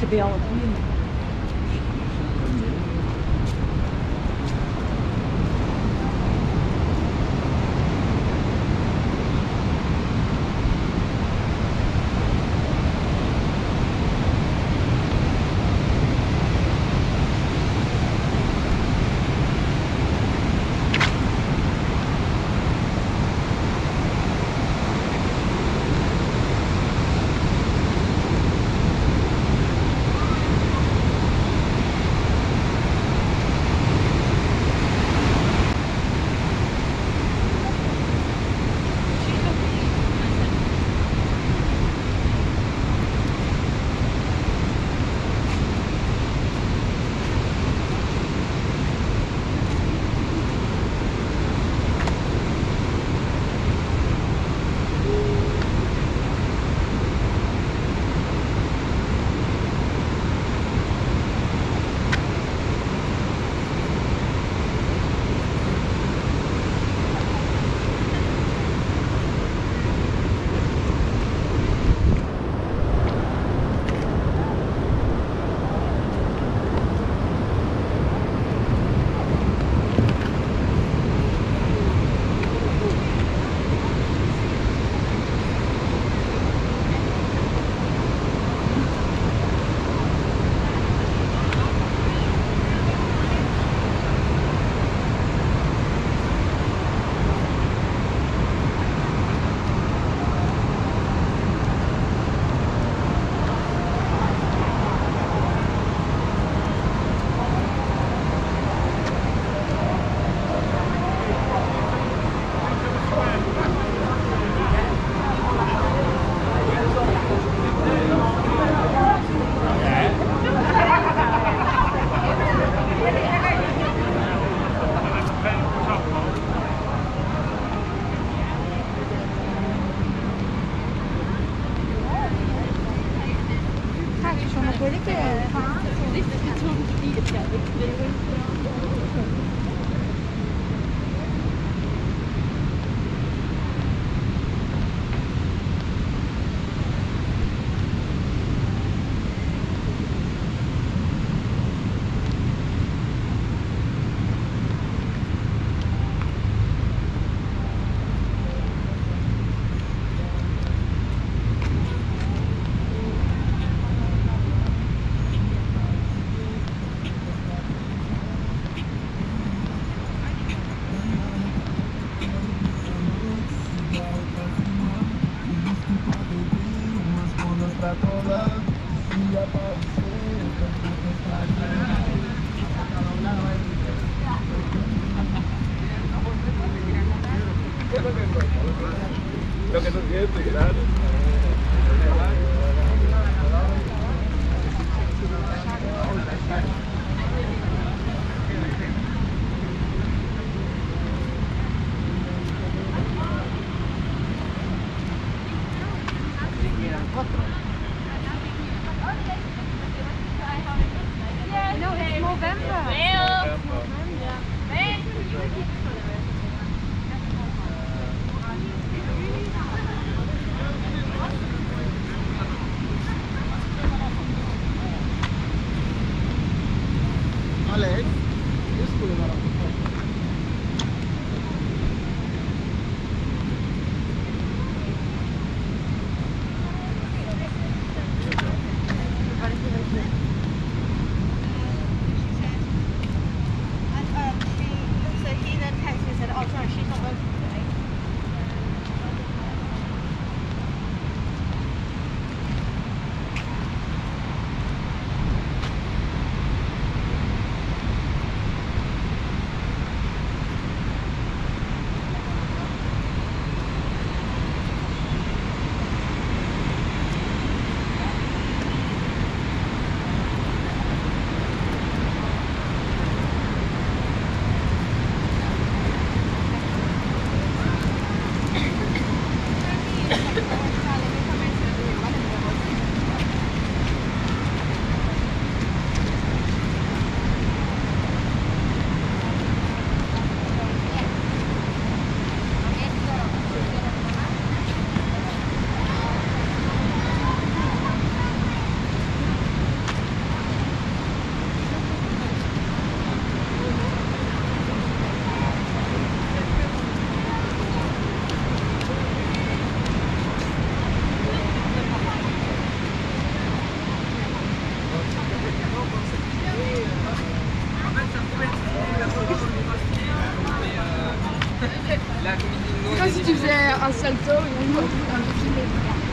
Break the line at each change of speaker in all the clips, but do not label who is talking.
Ligt er bij
Comme si tu faisais un salto et on un
film.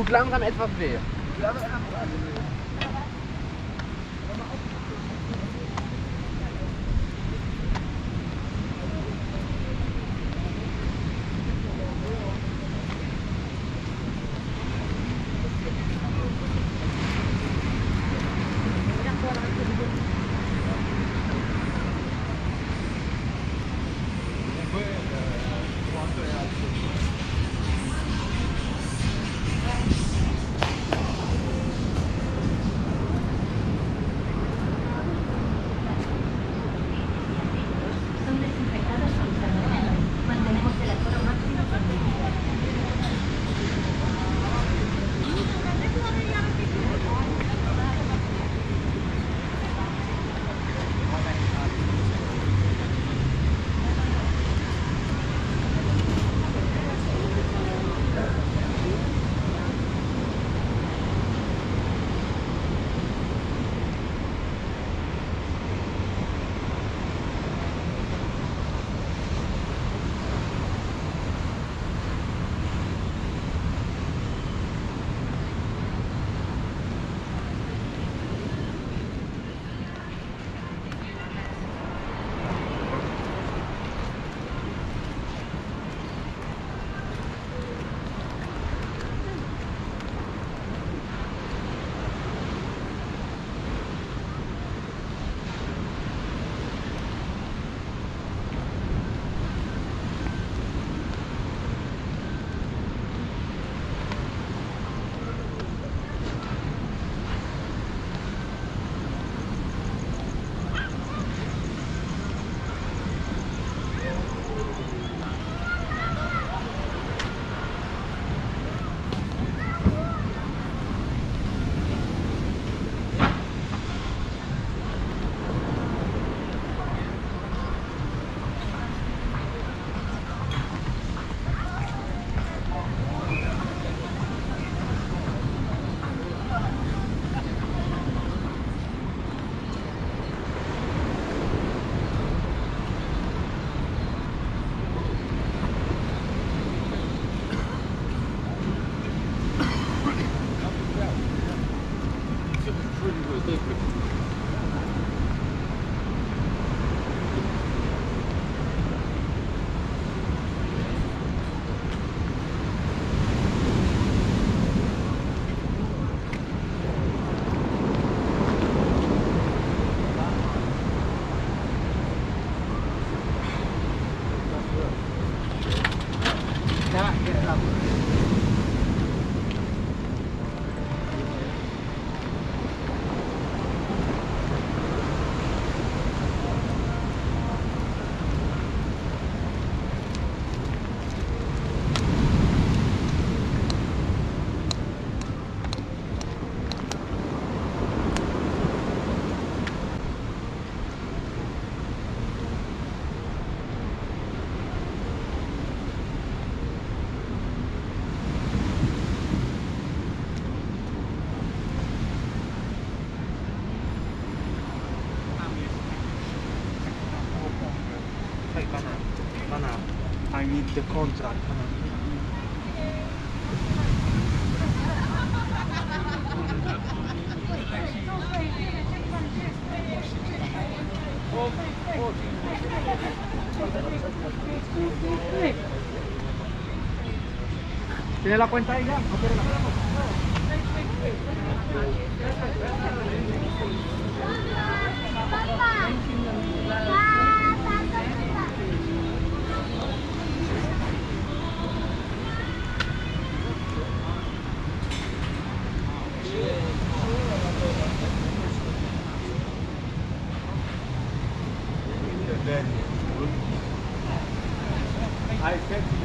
Tut langsam etwas weh.
The contract.
¿Tiene la cuenta ahí ya? ¿No la
Hey.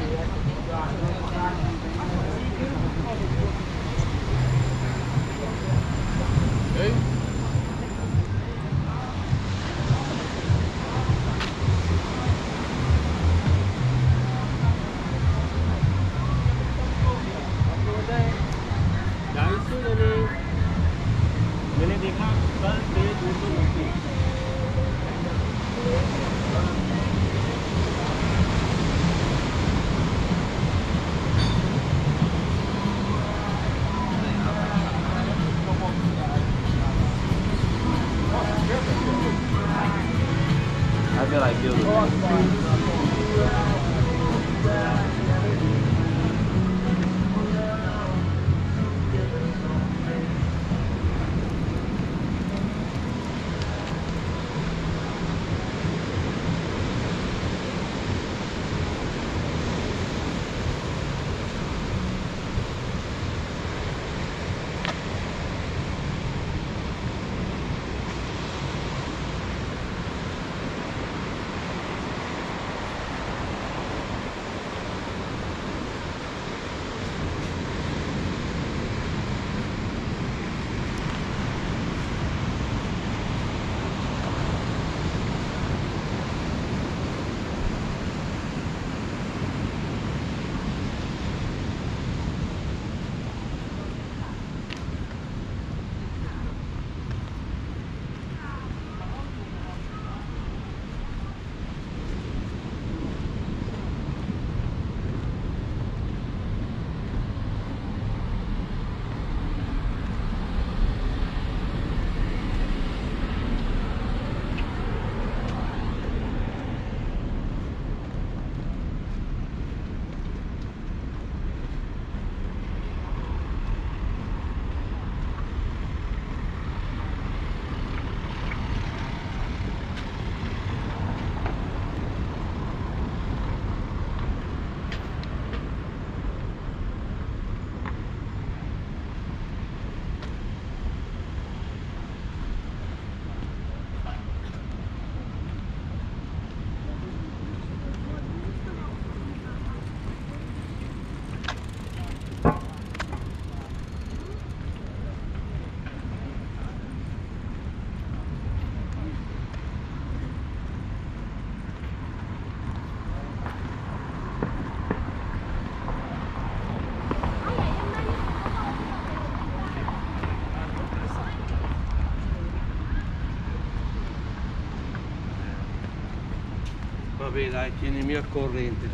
feel like building.
Vabbè dai, tienimi al corrente.